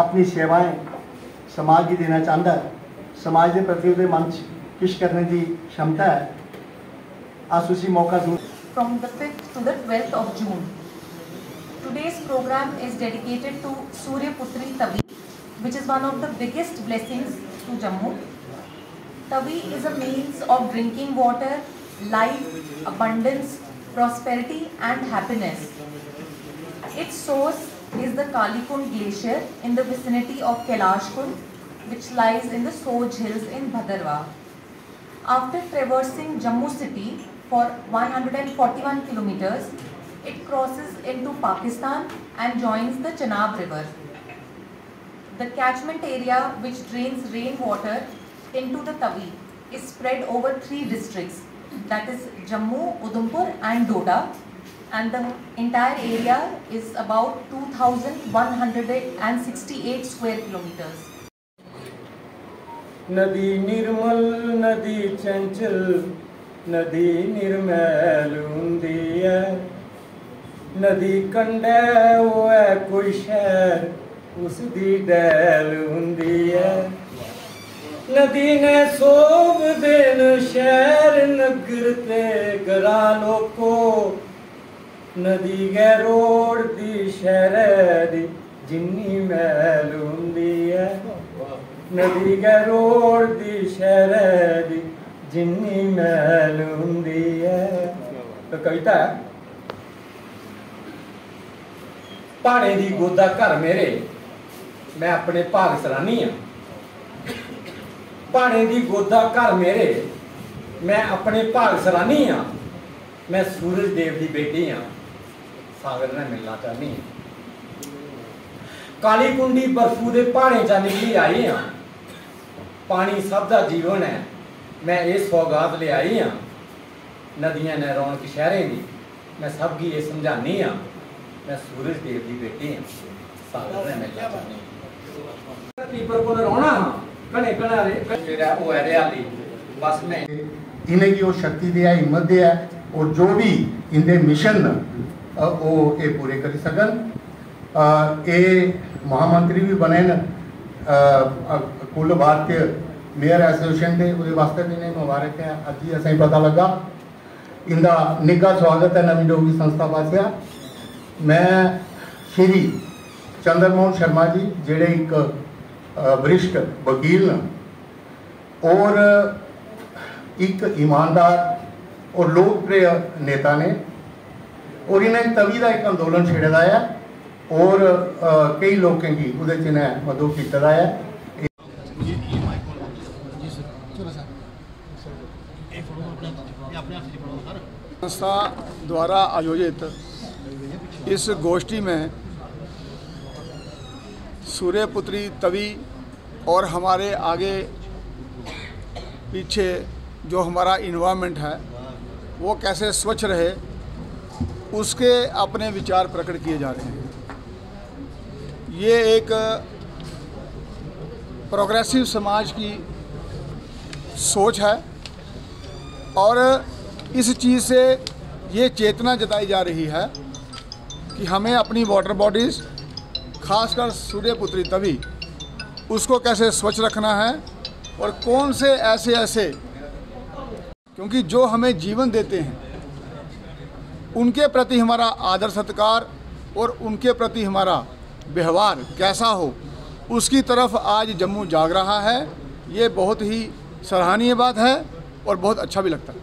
अपनी सेवाएँ समाज की देना चाहता है। समाज के प्रति मन च किश करने की क्षमता है? अस उसी मौका ज़रूर from the fifth to the twelfth of June today's programme is dedicated to Surya Tawi which is one of the biggest blessings to Jammu Tawi is a means of drinking water life abundance prosperity and happiness. Its source is the Kalikund Glacier in the vicinity of Kailash Kund, which lies in the Soj Hills in Bhadarwah. After traversing Jammu city for 141 kilometers, it crosses into Pakistan and joins the Chenab River. The catchment area which drains rainwater into the Tavi is spread over three districts that is Jammu, Udhampur and Doda and the entire area is about 2168 square kilometers. नदी निर्मल, नदी चंचल, नदी निर्मल होंदी है। नदी कंडे ओए कोई शहर उस दी डैल होंदी है। नदी ने सोभ देन शहर, नगर ते ग्रां लोको। നദികരോട് ദിശരതി ജിന്നി മേലുന്തിയ നദികരോട് ദിശരതി ജിന്നി മേലുന്തിയ കവിത ਪਾਣੇ ਦੀ ਗੋਦਾ ਘਰ ਮੇਰੇ, ਮੈਂ ਆਪਣੇ ਭਾਗ ਸਰਾਨੀ ਆ। ਪਾਣੇ ਦੀ ਗੋਦਾ ਘਰ ਮੇਰੇ, ਮੈਂ ਆਪਣੇ ਭਾਗ ਸਰਾਨੀ ਆ। ਮੈਂ ਸੂਰਜ ਦੇਵ ਦੀ ਬੇਟੀ ਆ। सागर ने मिलना चाहनी काली कुंडी बर्फू के पहाड़े चा निकली आई हाँ। पानी सब का जीवन है मैं ये सौगात ले आई हाँ। नदियाँ ने रौनक शहरें की मैं सबकी ये समझानी हाँ। मैं सूरज देव की बेटी हाँ सागर ने मिलना चाहिए पीपर को रोना हाँ घने घना वो हरियाली बस मैं। इन्हें की शक्ति दे हिम्मत दे और जो भी इनके मिशन वो ये पूरे કરી सकन। ये महामंत्री भी बने न कुल भारतीय मेयर एसोसिएशन के ओह्दे वास्ते भी इन्हें मुबारक है। अज ही पता लगा। इंदा निघा स्वागत है नवी डोगी संस्था पास मैं श्री चंद्र मोहन शर्मा जी जेडे एक वरिष्ठ वकील न। और एक ईमानदार और लोकप्रिय नेता ने और इन्हें तवी का एक अंदोलन छेड़े दा है और कई लोगों की वो इन्हें मदद किया है। संस्था द्वारा आयोजित इस गोष्ठी में सूर्यपुत्री तवी और हमारे आगे पीछे जो हमारा इन्वायरमेंट है, वो कैसे स्वच्छ रहे उसके अपने विचार प्रकट किए जा रहे हैं। ये एक प्रोग्रेसिव समाज की सोच है और इस चीज़ से ये चेतना जताई जा रही है कि हमें अपनी वाटर बॉडीज़ खासकर सूर्यपुत्री तभी, उसको कैसे स्वच्छ रखना है और कौन से ऐसे ऐसे क्योंकि जो हमें जीवन देते हैं उनके प्रति हमारा आदर सत्कार और उनके प्रति हमारा व्यवहार कैसा हो, उसकी तरफ़ आज जम्मू जाग रहा है। ये बहुत ही सराहनीय बात है और बहुत अच्छा भी लगता है।